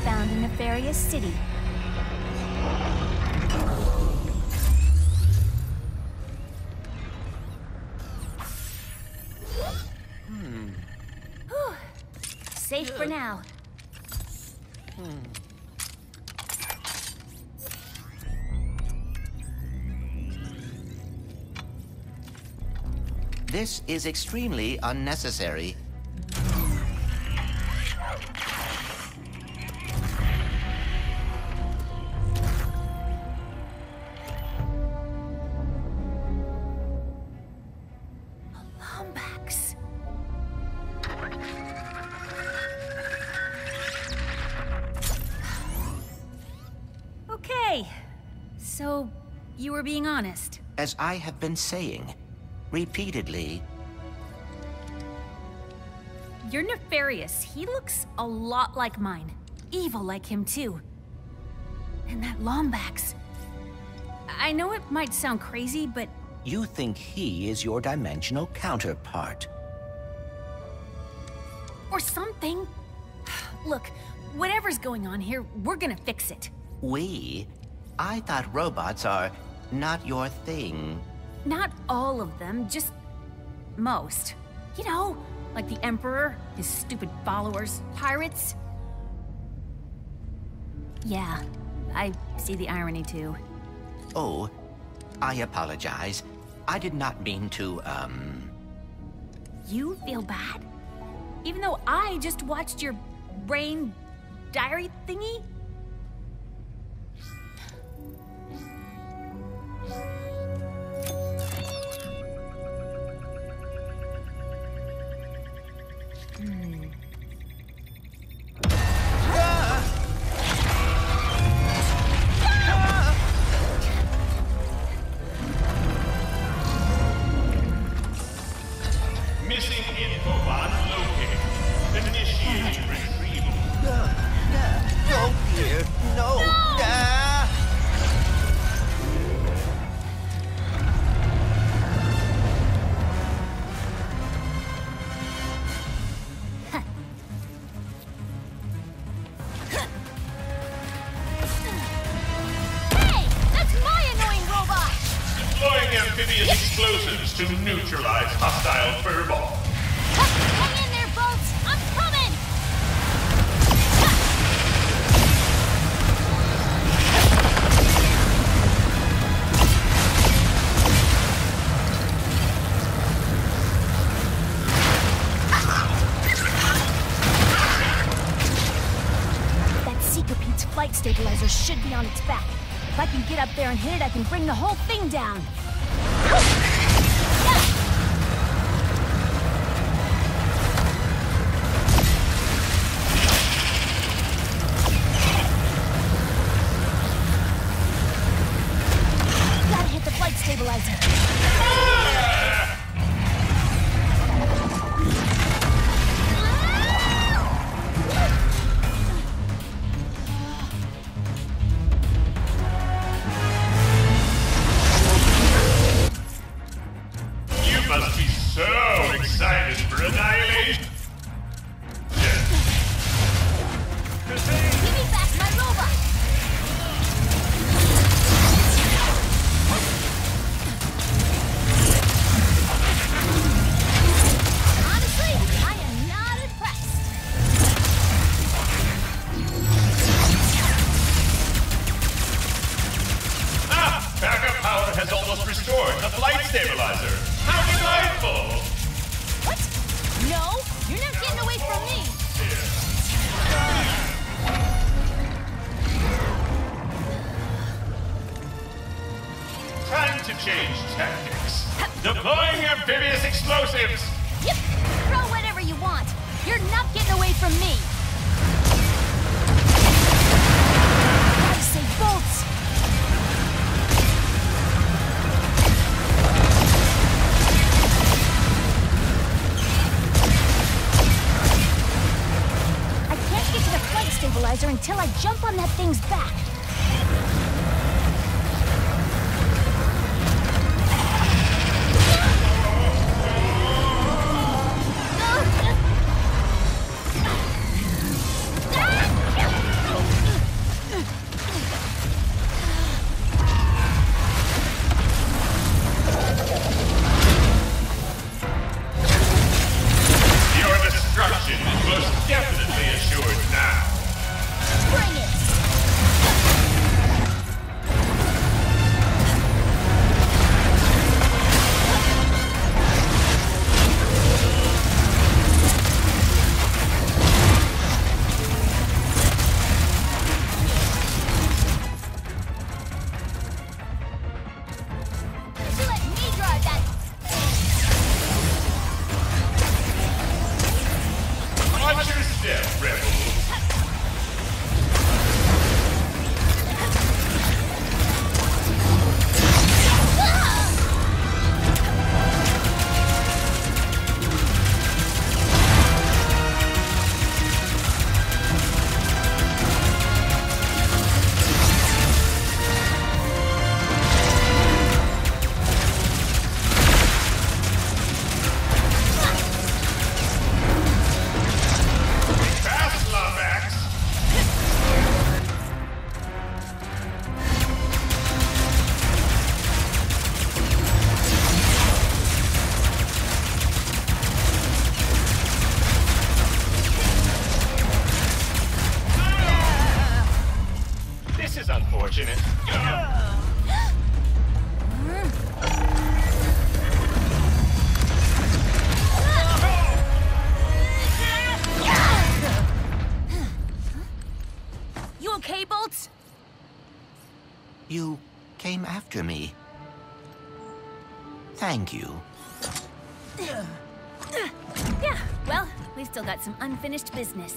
found in Nefarious City. Hmm. Whew. Safe for now. Hmm. This is extremely unnecessary. So, you were being honest. As I have been saying repeatedly, You're nefarious. He looks a lot like mine. Evil like him, too. And that Lombax. I know it might sound crazy, but you think he is your dimensional counterpart. or something. Look, whatever's going on here, we're gonna fix it. We? I thought robots are not your thing. Not all of them, just most. You know, like the Emperor, his stupid followers, pirates. Yeah, I see the irony too. Oh, I apologize. I did not mean to, um... You feel bad? Even though I just watched your brain diary thingy? To neutralize hostile furball. Hang in there, Bolts! I'm coming! That Seekerpede's flight stabilizer should be on its back. If I can get up there and hit it, I can bring the whole thing down. Stabilizer. Change tactics. Deploying amphibious explosives. Yep, throw whatever you want. You're not getting away from me. I say bolts. I can't get to the flight stabilizer until I jump on that thing's back. Red Rebel. Came after me. Thank you. Yeah, well, we've still got some unfinished business.